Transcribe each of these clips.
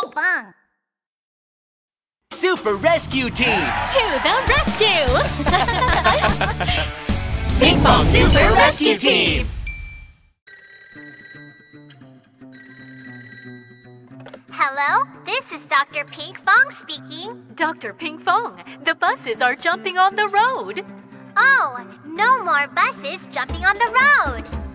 Pinkfong. Super Rescue Team! To the rescue! Pinkfong Super Rescue Team! Hello, this is Dr. Pinkfong speaking. Dr. Pinkfong, the buses are jumping on the road. Oh, no more buses jumping on the road.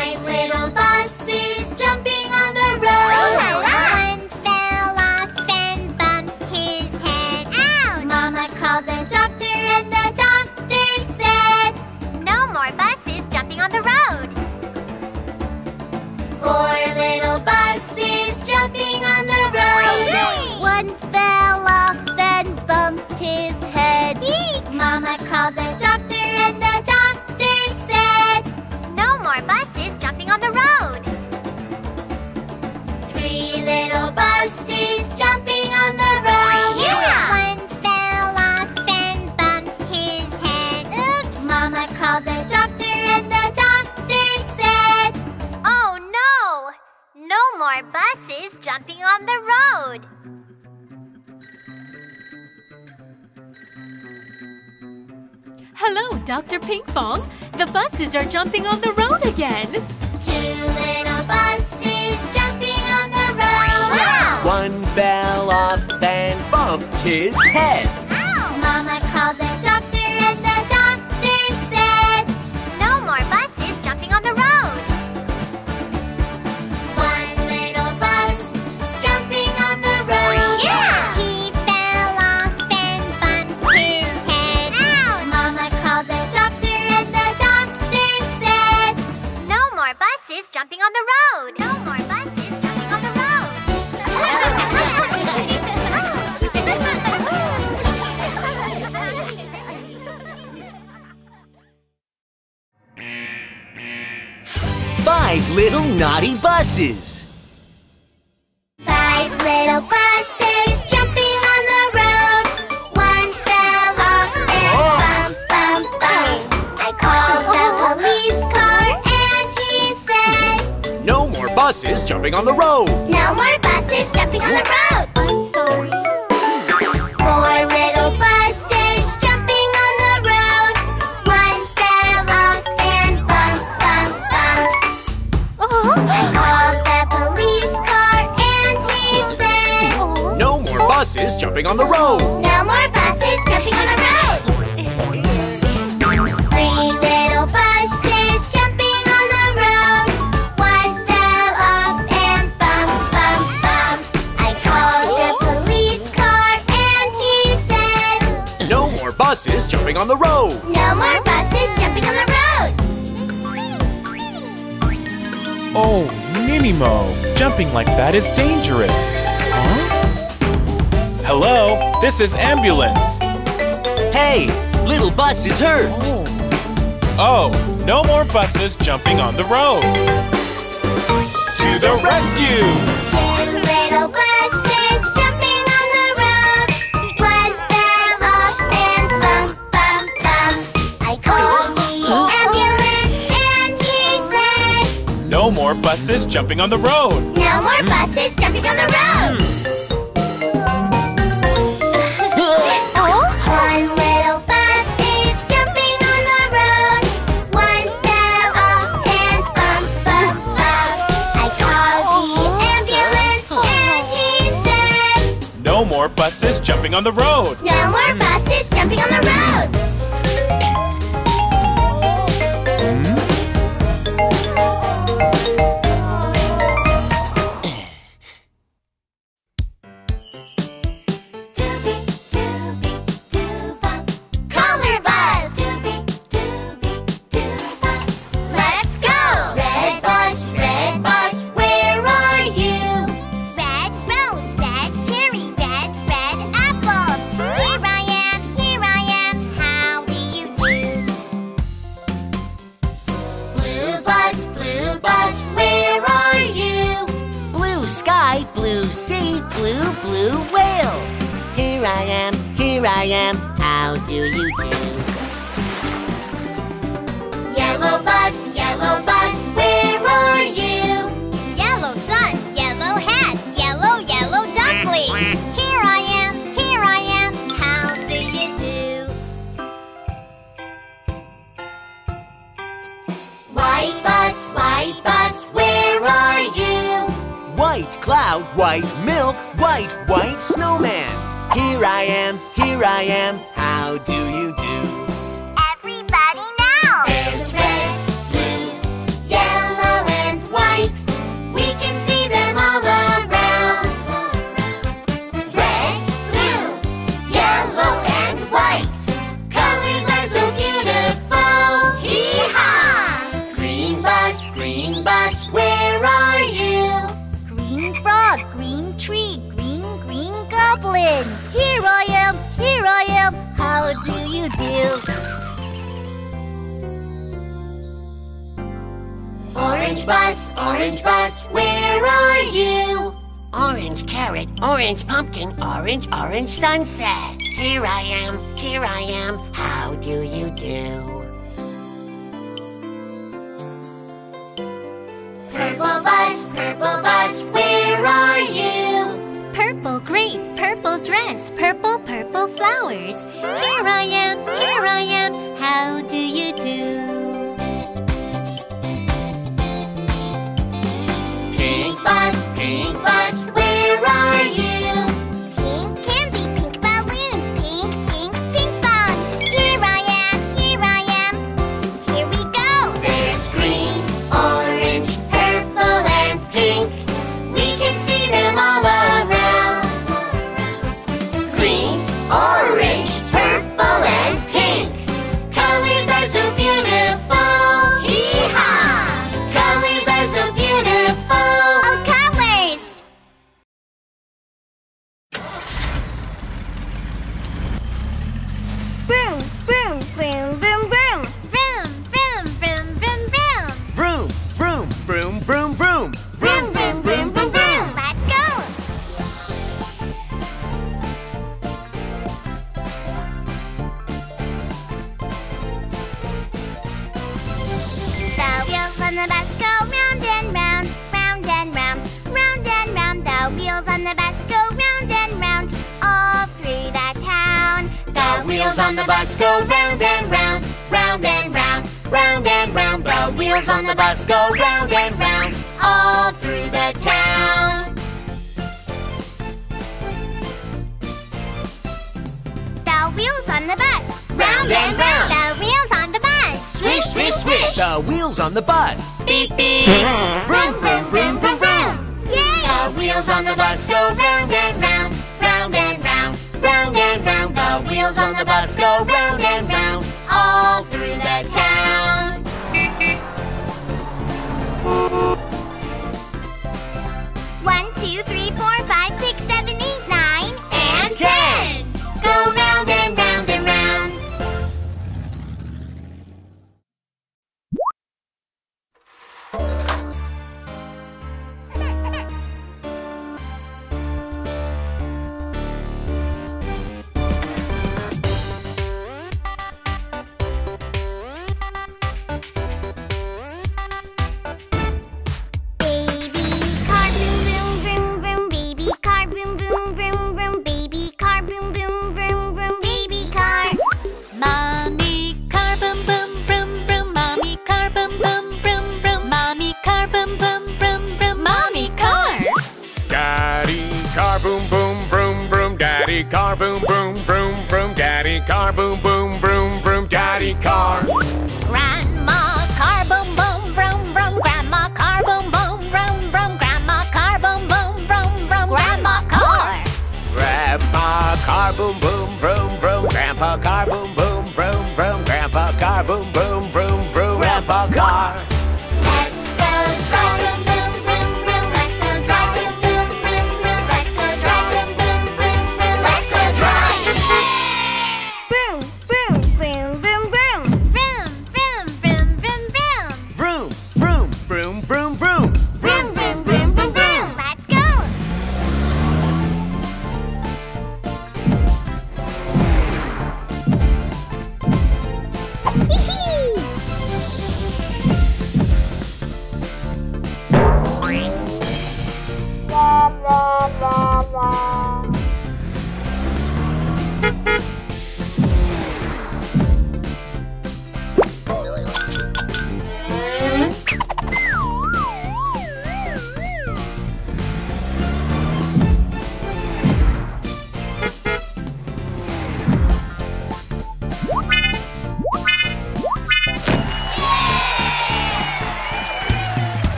Five little buses jumping on the road. One fell off and bumped his head. Ouch! Mama called the doctor and the doctor said, No more buses jumping on the road. Four little buses jumping on the road. One fell off and bumped his head. Mama called the doctor and the Fong. The buses are jumping on the road again. Two little buses jumping on the road. One fell off and bumped his head. Raízes. Buses jumping on the road. No more buses jumping on the road. Three little buses jumping on the road. One fell off and bump, bump, bump. I called the police car and he said, No more buses jumping on the road. No more buses jumping on the road. Oh, Minimo, jumping like that is dangerous. Huh? Hello, this is ambulance. Hey, little bus is hurt. Oh. oh, no more buses jumping on the road. To the rescue! Two little buses jumping on the road. One fell off and bump, bump, bump. I called the ambulance and he said, No more buses jumping on the road. No more buses on the road. Blue blue, whale. Here I am, here I am, how do you do? Yellow bus, yellow bus, cloud, white milk, white, white snowman. Here I am, here I am, how do you do? do. Orange bus, orange bus, where are you? Orange carrot, orange pumpkin, orange, orange sunset. Here I am, here I am, how do you do? Purple bus, purple bus, where are you? purple, great purple dress, purple, purple flowers. Here I am, here I am, how do you do? Pink bus, pink bus, where are you? wheels on the bus go round and round, round and round, round and round. The wheels on the bus go round and round, all through the town. The wheels on the bus. Round and round. The wheels on the bus. Swish, swish, swish. The wheels on the bus. Beep, beep. vroom, vroom, vroom, vroom, vroom. Yay! The wheels on the bus go round and round. The wheels on the bus go round and round all through the town. star.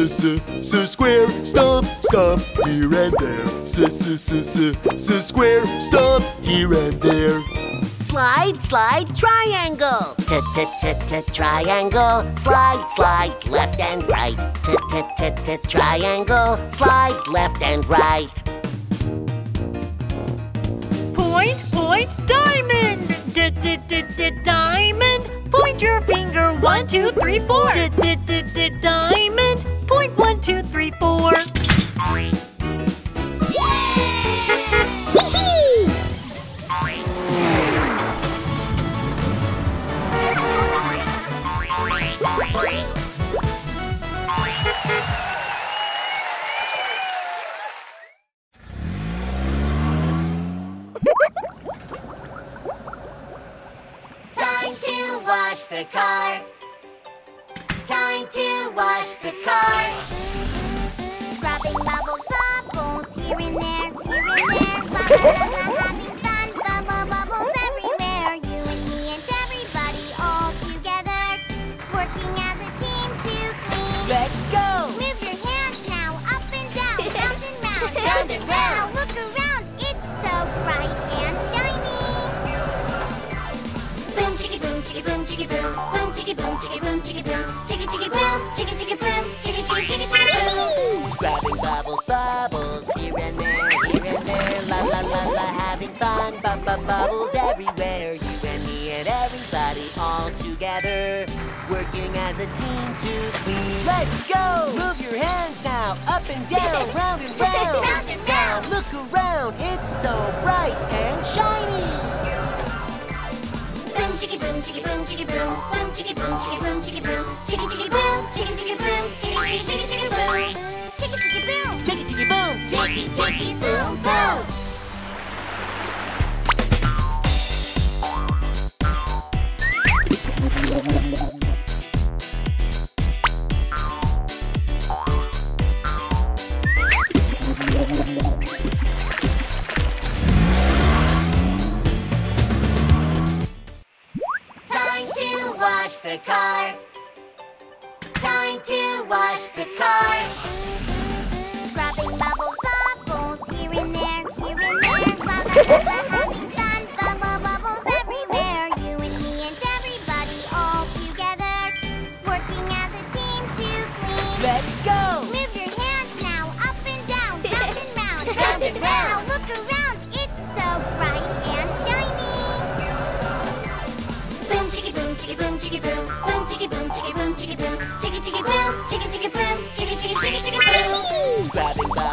S s s square, stomp, stomp, here and there. S s s s s square, stomp, here and there. Slide, slide, triangle. T t t t triangle. Slide, slide, left and right. T t t t triangle. Slide left and right. Point, point, diamond. D d d d diamond. Point your finger. One, two, three, four. D d d d diamond. Point one, two, three, four. Bub bub bubbles everywhere. You and me and everybody all together, working as a team to clean. Let's go. Move your hands now, up and down, round and round. Round and round. Look around, it's so bright and shiny. Boom chicka boom chicka boom chicka boom, boom chicka boom chicka boom chicka boom, chicka chicka boom, chicka chicka boom, chicka chicka chicka boom, chicka chicka boom, Chicka chicka boom. chicky chicky boom boom. Wash the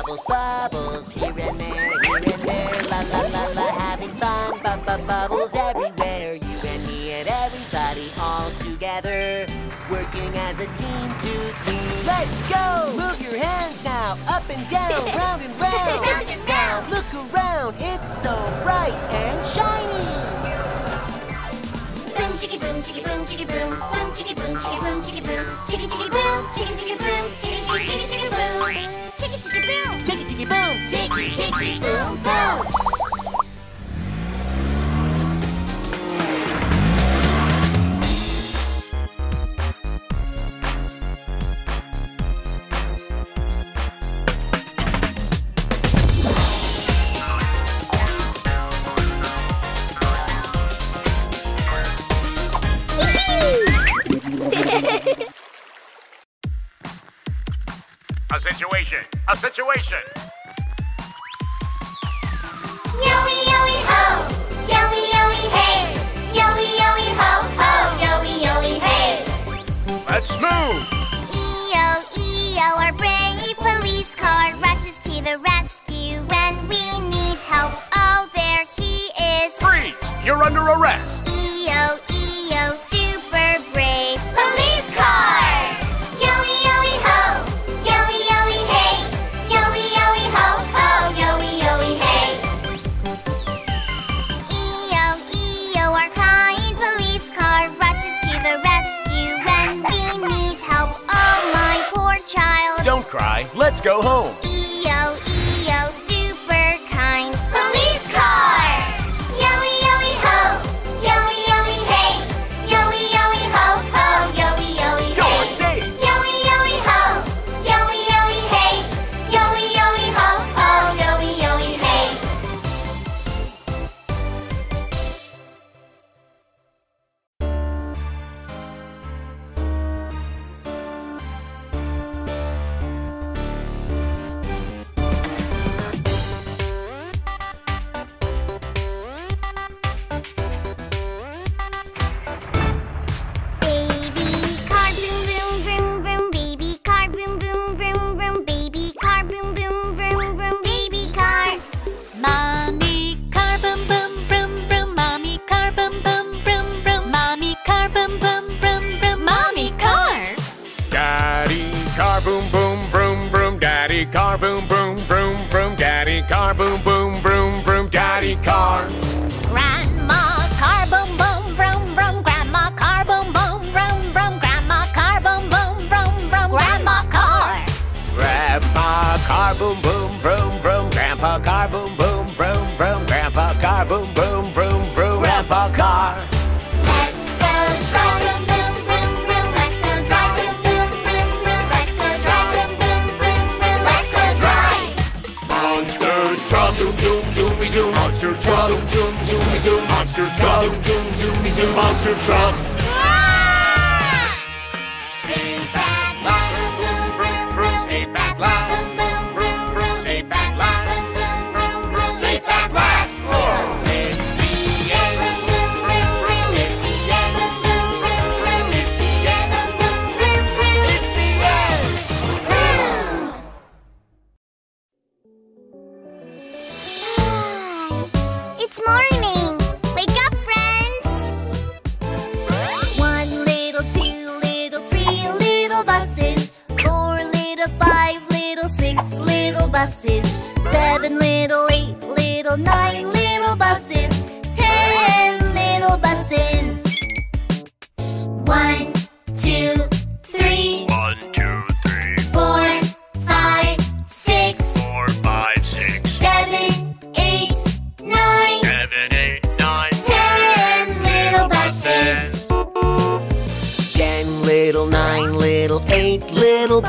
bubbles, bubbles here and there, here and there. La la la la, having fun. Bub bub bubbles everywhere. You and me and everybody all together, working as a team to clean. Let's go. Move your hands now, up and down, round and round. Round and round. Look around, it's so bright and shiny. Boom chicka boom chicka boom chicka boom, boom situation. Yoey yoey ho, yoey yoey hey, yoey yoey ho ho, yoey yoey hey. Let's move. EO EO, our brave police car rushes to the rescue when we need help. Oh, there he is. Freeze. You're under arrest. EO EO, go home. Zoom, zoom, zoomy zoom, monster truck. Zoom, zoom, zoom zoom, monster truck. Zoom, zoom, zoom zoom, monster truck.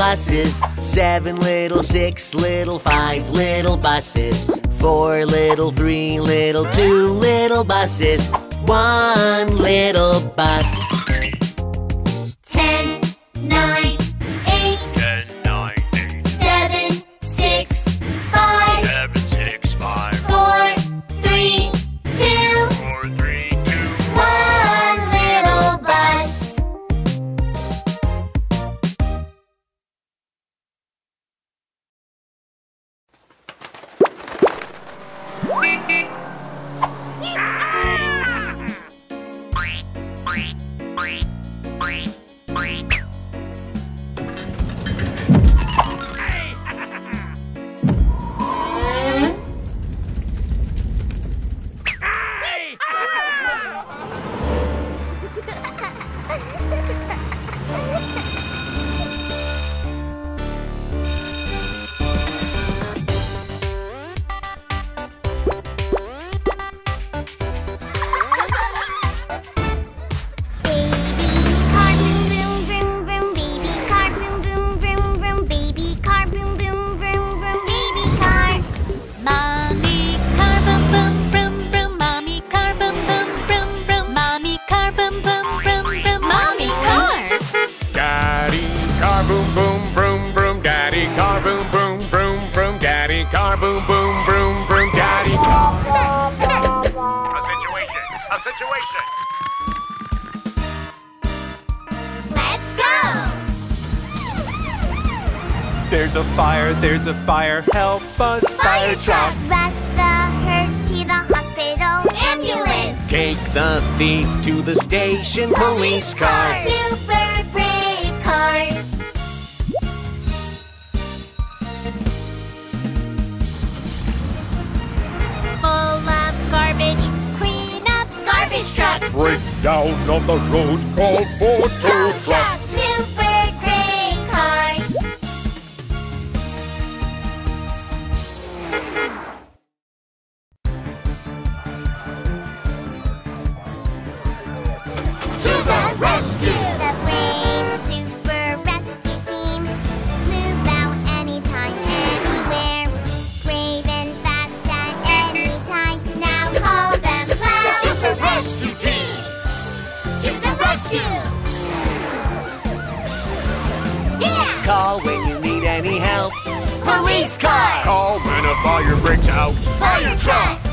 buses. Seven little, six little, five little buses. Four little, three little, two little buses. One little bus. a situation. Let's go! There's a fire, there's a fire, help us, fire, fire truck. truck! Rush the hurt to the hospital, ambulance! Take the thief to the station, police, police car! Super down on the road called Four Two Truck. skills. Yeah! Call when you need any help. Police car! Call when a fire breaks out. Fire truck!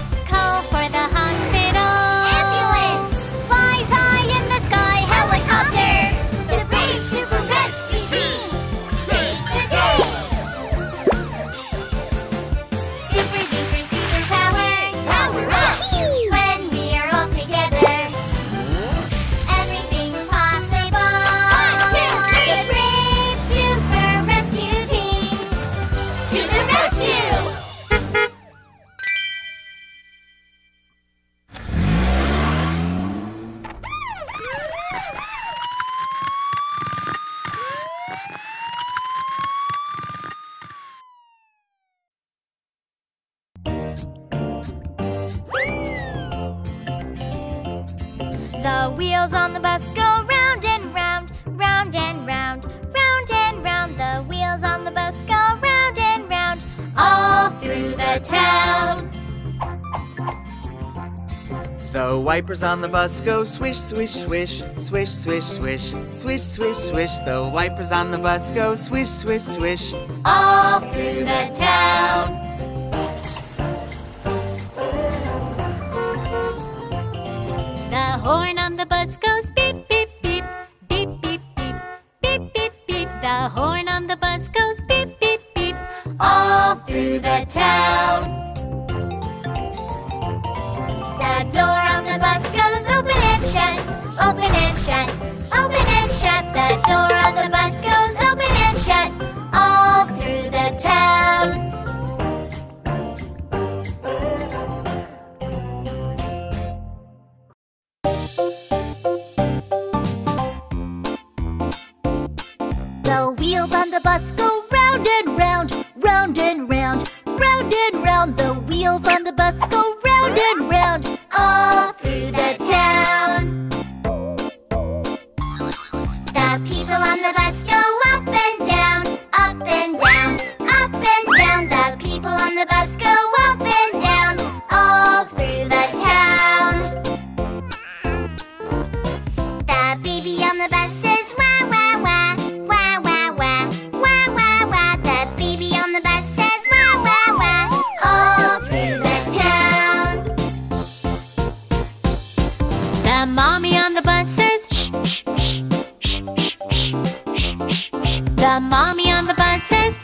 Wheels on the bus go round and round, round and round, round and round. The wheels on the bus go round and round, all through the town. The wipers on the bus go swish, swish, swish, swish, swish, swish, swish, swish, swish. The wipers on the bus go swish, swish, swish. all through the town. The bus goes beep, beep, beep. all through the town. But mommy on the bus says shh, shh, shh, shh, shh, shh, shh. The mommy on the bus says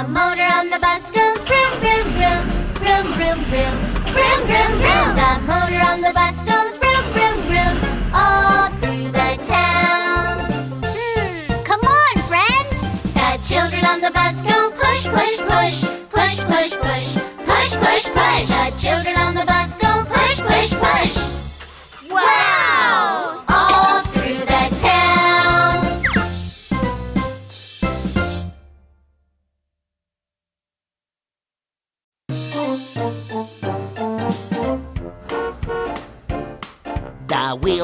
The motor on the bus goes vroom, vroom, vroom, vroom, vroom, vroom, vroom, vroom, vroom. The motor on the bus goes vroom, vroom, vroom, all through the town. Hmm. Come on, friends. The children on the bus go push, push, push, push, push, push, push, push, push. The children on the bus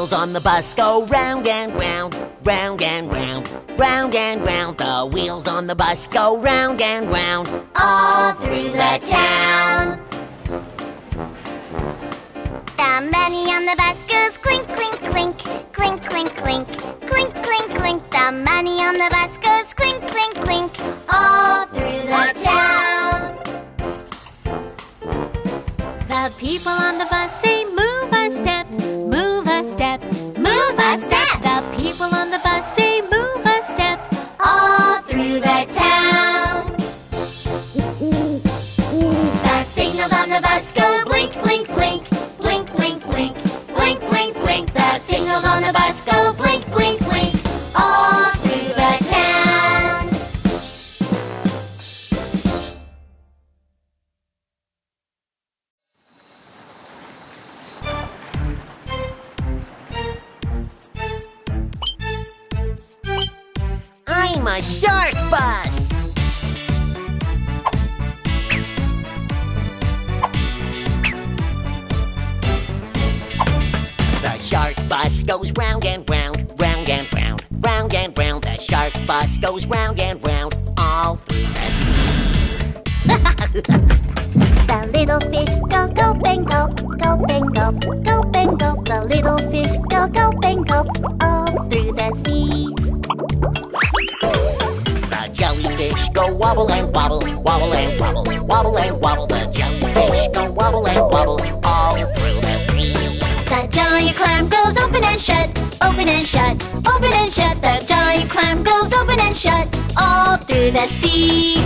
wheels on the bus go round and round, round and round, round and round. The wheels on the bus go round and round. All through the town. The money on the bus goes clink, clink, clink, clink, clink, clink, clink, clink, clink. The money on the bus goes clink, clink, clink. bus goes round and round, round and round, round and round. The shark bus goes round and round all through the sea. the little fish go go bingo, go bingo, go bingo. The little fish go go bingo all through the sea. The jellyfish go wobble and wobble, wobble and wobble, wobble and wobble. The jellyfish go wobble and wobble all through the sea giant clam goes open and shut, open and shut, open and shut. The giant clam goes open and shut all through the sea.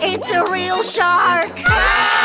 It's a real shark! Ah!